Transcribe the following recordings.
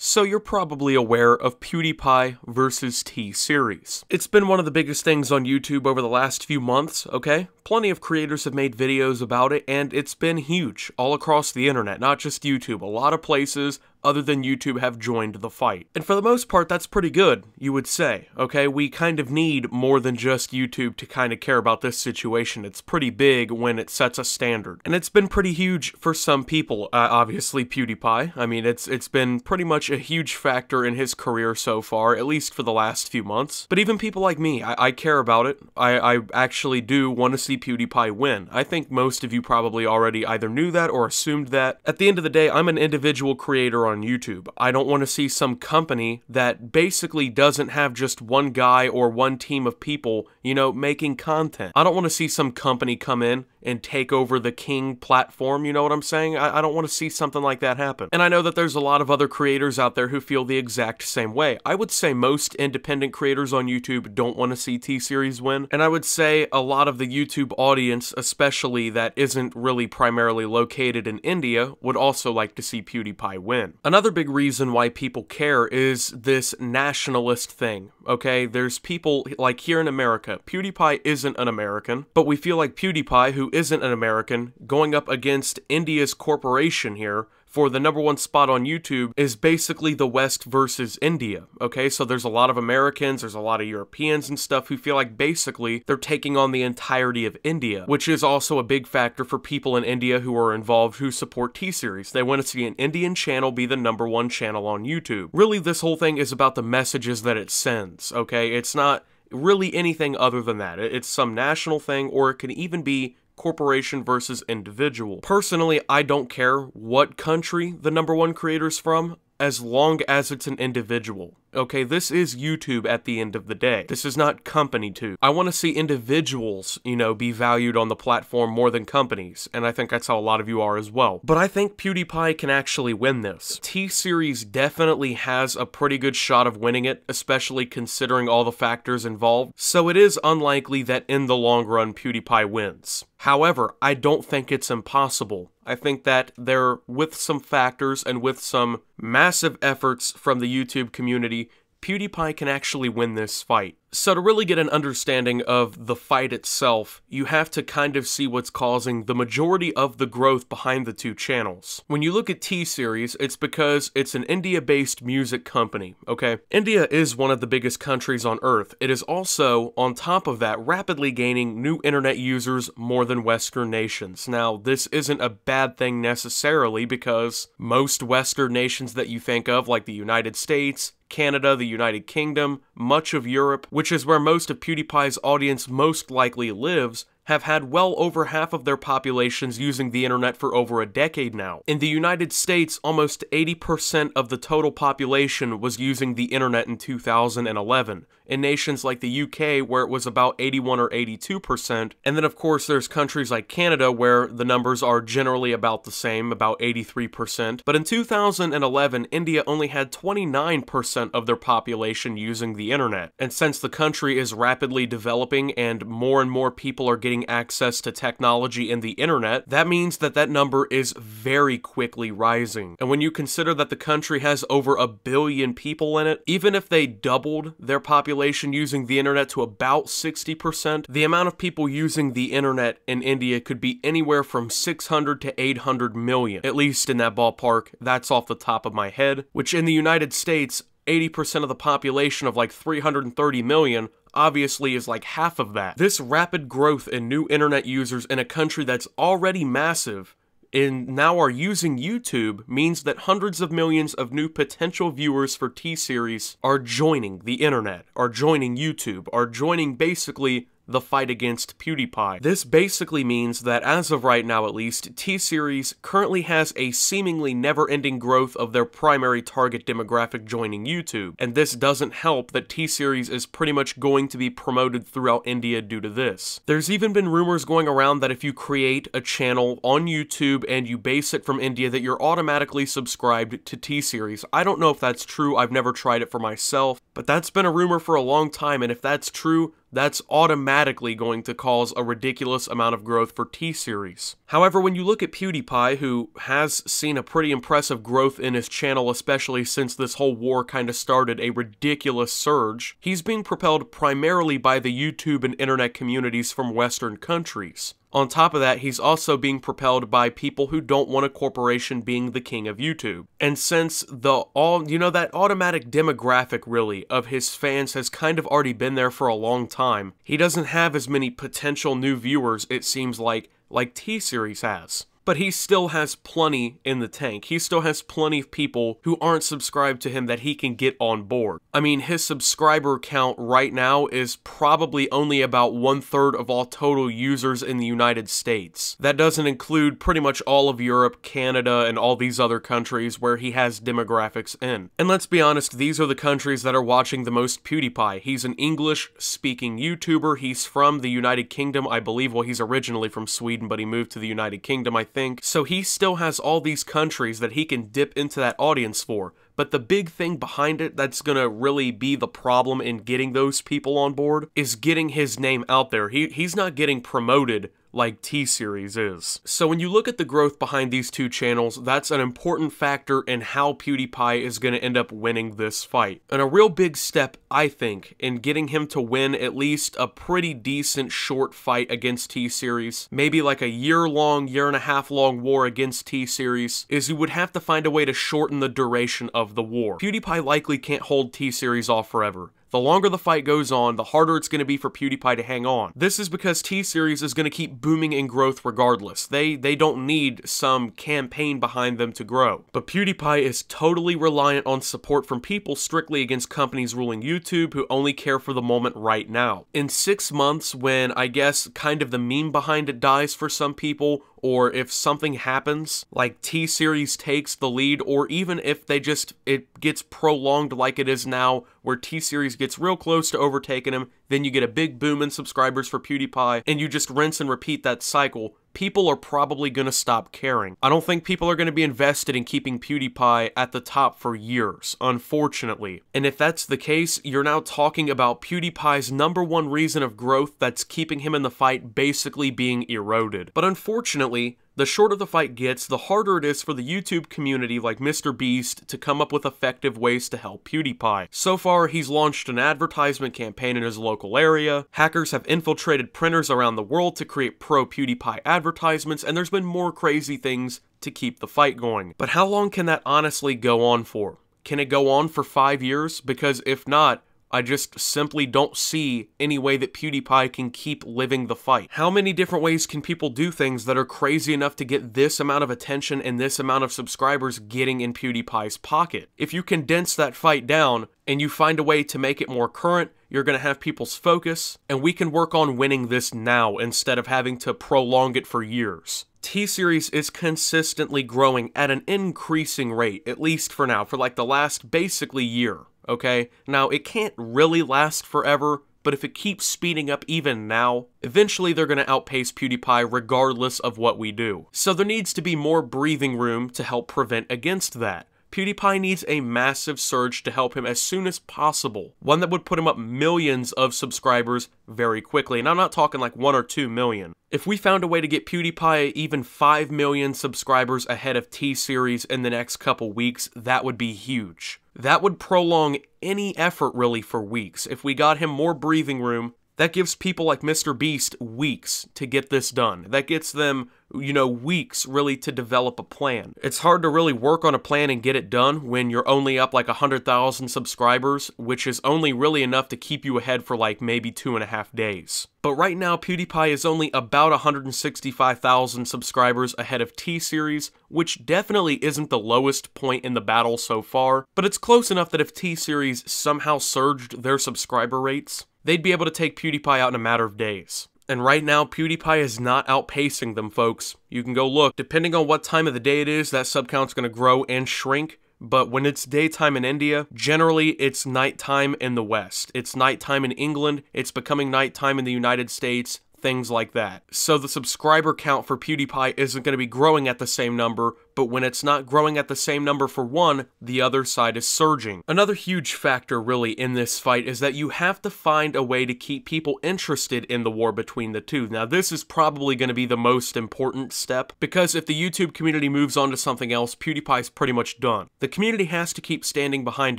So you're probably aware of PewDiePie versus T-Series. It's been one of the biggest things on YouTube over the last few months, okay? Plenty of creators have made videos about it, and it's been huge all across the internet, not just YouTube. A lot of places other than YouTube have joined the fight. And for the most part, that's pretty good, you would say, okay? We kind of need more than just YouTube to kind of care about this situation. It's pretty big when it sets a standard. And it's been pretty huge for some people. Uh, obviously, PewDiePie. I mean, it's it's been pretty much a huge factor in his career so far, at least for the last few months. But even people like me, I, I care about it. I, I actually do want to see PewDiePie win. I think most of you probably already either knew that or assumed that. At the end of the day, I'm an individual creator on YouTube. I don't want to see some company that basically doesn't have just one guy or one team of people, you know, making content. I don't want to see some company come in and take over the king platform, you know what I'm saying? I, I don't want to see something like that happen. And I know that there's a lot of other creators out there who feel the exact same way. I would say most independent creators on YouTube don't want to see T-Series win, and I would say a lot of the YouTube audience, especially that isn't really primarily located in India, would also like to see PewDiePie win. Another big reason why people care is this nationalist thing, okay? There's people, like here in America, PewDiePie isn't an American, but we feel like PewDiePie, who isn't an American, going up against India's corporation here, for the number one spot on YouTube is basically the West versus India. Okay, so there's a lot of Americans, there's a lot of Europeans and stuff who feel like basically they're taking on the entirety of India, which is also a big factor for people in India who are involved who support T Series. They want to see an Indian channel be the number one channel on YouTube. Really, this whole thing is about the messages that it sends. Okay, it's not really anything other than that. It's some national thing, or it can even be corporation versus individual. Personally, I don't care what country the number one creator's from, as long as it's an individual. Okay, this is YouTube at the end of the day. This is not company tube. I want to see individuals, you know, be valued on the platform more than companies, and I think that's how a lot of you are as well. But I think PewDiePie can actually win this. T-Series definitely has a pretty good shot of winning it, especially considering all the factors involved, so it is unlikely that in the long run PewDiePie wins. However, I don't think it's impossible. I think that there, with some factors and with some massive efforts from the YouTube community, PewDiePie can actually win this fight. So to really get an understanding of the fight itself, you have to kind of see what's causing the majority of the growth behind the two channels. When you look at T-Series, it's because it's an India-based music company, okay? India is one of the biggest countries on earth. It is also, on top of that, rapidly gaining new internet users more than Western nations. Now, this isn't a bad thing necessarily because most Western nations that you think of, like the United States, Canada, the United Kingdom, much of Europe, which is where most of PewDiePie's audience most likely lives, have had well over half of their populations using the internet for over a decade now. In the United States, almost 80% of the total population was using the internet in 2011. In nations like the UK, where it was about 81 or 82%, and then of course there's countries like Canada where the numbers are generally about the same, about 83%. But in 2011, India only had 29% of their population using the internet. And since the country is rapidly developing and more and more people are getting access to technology and the internet, that means that that number is very quickly rising. And when you consider that the country has over a billion people in it, even if they doubled their population using the internet to about 60%, the amount of people using the internet in India could be anywhere from 600 to 800 million, at least in that ballpark. That's off the top of my head, which in the United States, 80% of the population of like 330 million obviously is like half of that. This rapid growth in new internet users in a country that's already massive and now are using YouTube means that hundreds of millions of new potential viewers for T-Series are joining the internet, are joining YouTube, are joining basically the fight against PewDiePie. This basically means that as of right now at least, T-Series currently has a seemingly never-ending growth of their primary target demographic joining YouTube, and this doesn't help that T-Series is pretty much going to be promoted throughout India due to this. There's even been rumors going around that if you create a channel on YouTube and you base it from India that you're automatically subscribed to T-Series. I don't know if that's true, I've never tried it for myself, but that's been a rumor for a long time, and if that's true, that's automatically going to cause a ridiculous amount of growth for T-Series. However, when you look at PewDiePie, who has seen a pretty impressive growth in his channel, especially since this whole war kind of started a ridiculous surge, he's being propelled primarily by the YouTube and internet communities from Western countries. On top of that, he's also being propelled by people who don't want a corporation being the king of YouTube. And since the all, you know, that automatic demographic really of his fans has kind of already been there for a long time, he doesn't have as many potential new viewers, it seems like, like T-Series has but he still has plenty in the tank. He still has plenty of people who aren't subscribed to him that he can get on board. I mean, his subscriber count right now is probably only about one third of all total users in the United States. That doesn't include pretty much all of Europe, Canada, and all these other countries where he has demographics in. And let's be honest, these are the countries that are watching the most PewDiePie. He's an English speaking YouTuber. He's from the United Kingdom, I believe. Well, he's originally from Sweden, but he moved to the United Kingdom, I think think. So he still has all these countries that he can dip into that audience for. But the big thing behind it that's gonna really be the problem in getting those people on board is getting his name out there. He, he's not getting promoted like T-Series is. So when you look at the growth behind these two channels, that's an important factor in how PewDiePie is going to end up winning this fight. And a real big step, I think, in getting him to win at least a pretty decent short fight against T-Series, maybe like a year-long, year and a half long war against T-Series, is you would have to find a way to shorten the duration of the war. PewDiePie likely can't hold T-Series off forever. The longer the fight goes on, the harder it's going to be for PewDiePie to hang on. This is because T-Series is going to keep booming in growth regardless. They, they don't need some campaign behind them to grow. But PewDiePie is totally reliant on support from people strictly against companies ruling YouTube who only care for the moment right now. In six months, when I guess kind of the meme behind it dies for some people, or if something happens, like T-Series takes the lead, or even if they just, it gets prolonged like it is now, where T-Series gets real close to overtaking him, then you get a big boom in subscribers for PewDiePie, and you just rinse and repeat that cycle people are probably going to stop caring. I don't think people are going to be invested in keeping PewDiePie at the top for years, unfortunately. And if that's the case, you're now talking about PewDiePie's number one reason of growth that's keeping him in the fight basically being eroded. But unfortunately, the shorter the fight gets, the harder it is for the YouTube community like Mr. Beast to come up with effective ways to help PewDiePie. So far, he's launched an advertisement campaign in his local area, hackers have infiltrated printers around the world to create pro-PewDiePie advertisements, and there's been more crazy things to keep the fight going. But how long can that honestly go on for? Can it go on for five years? Because if not, I just simply don't see any way that PewDiePie can keep living the fight. How many different ways can people do things that are crazy enough to get this amount of attention and this amount of subscribers getting in PewDiePie's pocket? If you condense that fight down and you find a way to make it more current, you're going to have people's focus, and we can work on winning this now instead of having to prolong it for years. T-Series is consistently growing at an increasing rate, at least for now, for like the last basically year okay? Now, it can't really last forever, but if it keeps speeding up even now, eventually they're going to outpace PewDiePie regardless of what we do. So there needs to be more breathing room to help prevent against that. PewDiePie needs a massive surge to help him as soon as possible. One that would put him up millions of subscribers very quickly. And I'm not talking like one or two million. If we found a way to get PewDiePie even 5 million subscribers ahead of T-Series in the next couple weeks, that would be huge. That would prolong any effort really for weeks. If we got him more breathing room, that gives people like Mr. Beast weeks to get this done. That gets them, you know, weeks really to develop a plan. It's hard to really work on a plan and get it done when you're only up like 100,000 subscribers, which is only really enough to keep you ahead for like maybe two and a half days. But right now, PewDiePie is only about 165,000 subscribers ahead of T-Series, which definitely isn't the lowest point in the battle so far, but it's close enough that if T-Series somehow surged their subscriber rates, they'd be able to take PewDiePie out in a matter of days. And right now, PewDiePie is not outpacing them, folks. You can go look. Depending on what time of the day it is, that sub count's going to grow and shrink. But when it's daytime in India, generally it's nighttime in the West. It's nighttime in England. It's becoming nighttime in the United States things like that. So the subscriber count for PewDiePie isn't going to be growing at the same number, but when it's not growing at the same number for one, the other side is surging. Another huge factor really in this fight is that you have to find a way to keep people interested in the war between the two. Now this is probably going to be the most important step, because if the YouTube community moves on to something else, PewDiePie's pretty much done. The community has to keep standing behind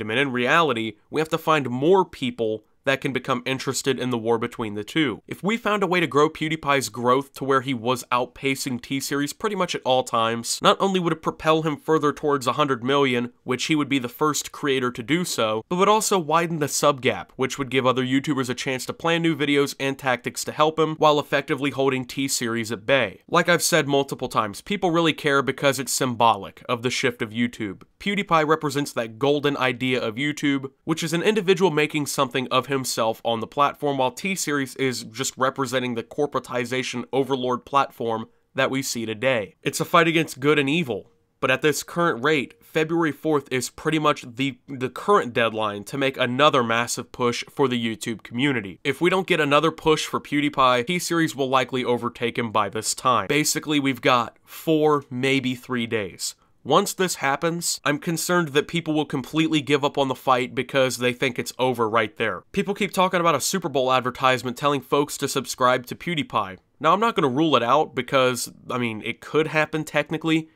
him, and in reality, we have to find more people that can become interested in the war between the two. If we found a way to grow PewDiePie's growth to where he was outpacing T-Series pretty much at all times, not only would it propel him further towards 100 million, which he would be the first creator to do so, but would also widen the sub gap, which would give other YouTubers a chance to plan new videos and tactics to help him, while effectively holding T-Series at bay. Like I've said multiple times, people really care because it's symbolic of the shift of YouTube. PewDiePie represents that golden idea of YouTube, which is an individual making something of himself on the platform, while T Series is just representing the corporatization overlord platform that we see today. It's a fight against good and evil, but at this current rate, February 4th is pretty much the, the current deadline to make another massive push for the YouTube community. If we don't get another push for PewDiePie, T-Series will likely overtake him by this time. Basically, we've got four, maybe three days. Once this happens, I'm concerned that people will completely give up on the fight because they think it's over right there. People keep talking about a Super Bowl advertisement telling folks to subscribe to PewDiePie. Now, I'm not going to rule it out because, I mean, it could happen technically,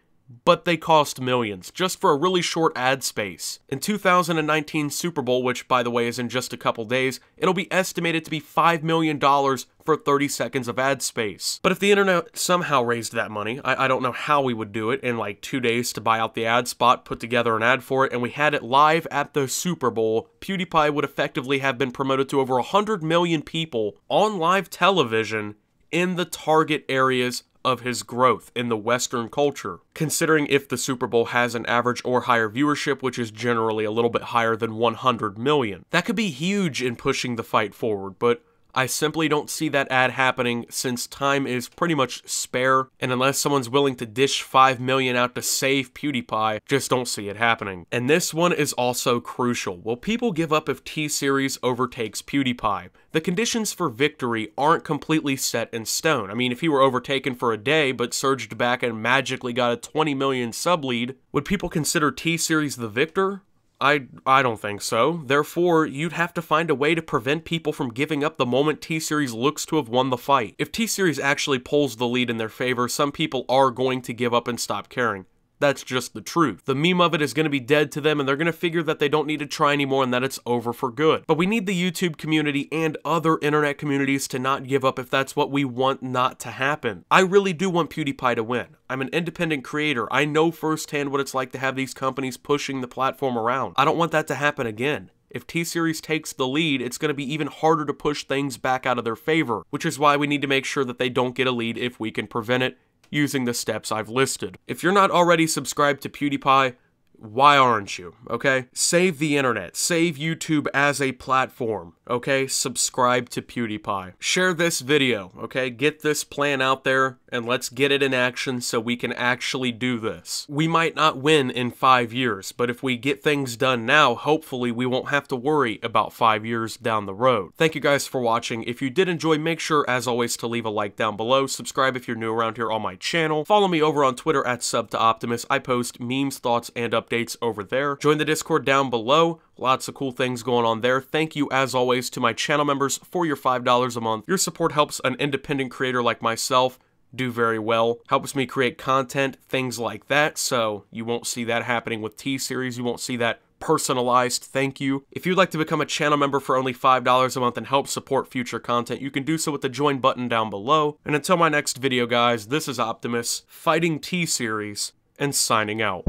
but they cost millions, just for a really short ad space. In 2019 Super Bowl, which by the way is in just a couple days, it'll be estimated to be $5 million for 30 seconds of ad space. But if the internet somehow raised that money, I, I, don't know how we would do it in like two days to buy out the ad spot, put together an ad for it, and we had it live at the Super Bowl, PewDiePie would effectively have been promoted to over 100 million people on live television in the target areas of his growth in the Western culture, considering if the Super Bowl has an average or higher viewership, which is generally a little bit higher than 100 million. That could be huge in pushing the fight forward, but I simply don't see that ad happening since time is pretty much spare, and unless someone's willing to dish 5 million out to save PewDiePie, just don't see it happening. And this one is also crucial. Will people give up if T-Series overtakes PewDiePie? The conditions for victory aren't completely set in stone. I mean, if he were overtaken for a day but surged back and magically got a 20 million sub lead, would people consider T-Series the victor? I I don't think so. Therefore, you'd have to find a way to prevent people from giving up the moment T-Series looks to have won the fight. If T-Series actually pulls the lead in their favor, some people are going to give up and stop caring. That's just the truth. The meme of it is going to be dead to them and they're going to figure that they don't need to try anymore and that it's over for good. But we need the YouTube community and other internet communities to not give up if that's what we want not to happen. I really do want PewDiePie to win. I'm an independent creator. I know firsthand what it's like to have these companies pushing the platform around. I don't want that to happen again. If T-Series takes the lead, it's going to be even harder to push things back out of their favor, which is why we need to make sure that they don't get a lead if we can prevent it using the steps I've listed. If you're not already subscribed to PewDiePie, why aren't you? Okay? Save the internet. Save YouTube as a platform. Okay? Subscribe to PewDiePie. Share this video. Okay? Get this plan out there and let's get it in action so we can actually do this. We might not win in five years, but if we get things done now, hopefully we won't have to worry about five years down the road. Thank you guys for watching. If you did enjoy, make sure, as always, to leave a like down below. Subscribe if you're new around here on my channel. Follow me over on Twitter at SubToOptimus. I post memes, thoughts, and updates over there. Join the Discord down below. Lots of cool things going on there. Thank you, as always, to my channel members for your $5 a month. Your support helps an independent creator like myself do very well. Helps me create content, things like that, so you won't see that happening with T-Series. You won't see that personalized thank you. If you'd like to become a channel member for only $5 a month and help support future content, you can do so with the join button down below. And until my next video, guys, this is Optimus, fighting T-Series, and signing out.